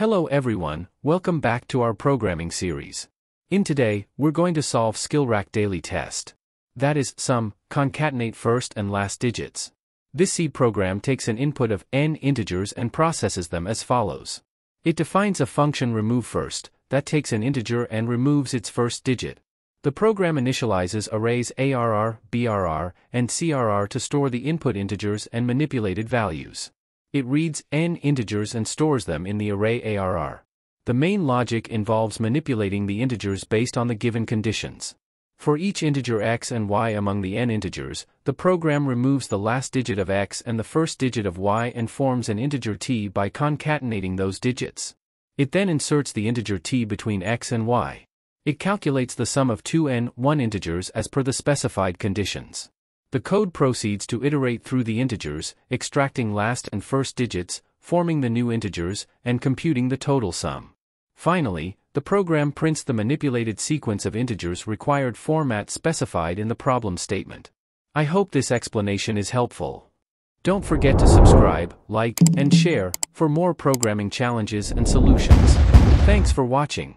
Hello everyone, welcome back to our programming series. In today, we're going to solve SkillRack daily test. That is, sum, concatenate first and last digits. This C program takes an input of n integers and processes them as follows. It defines a function remove first, that takes an integer and removes its first digit. The program initializes arrays ARR, BRR, and CRR to store the input integers and manipulated values. It reads n integers and stores them in the array ARR. The main logic involves manipulating the integers based on the given conditions. For each integer x and y among the n integers, the program removes the last digit of x and the first digit of y and forms an integer t by concatenating those digits. It then inserts the integer t between x and y. It calculates the sum of two n 1 integers as per the specified conditions. The code proceeds to iterate through the integers, extracting last and first digits, forming the new integers, and computing the total sum. Finally, the program prints the manipulated sequence of integers required format specified in the problem statement. I hope this explanation is helpful. Don't forget to subscribe, like, and share for more programming challenges and solutions. Thanks for watching.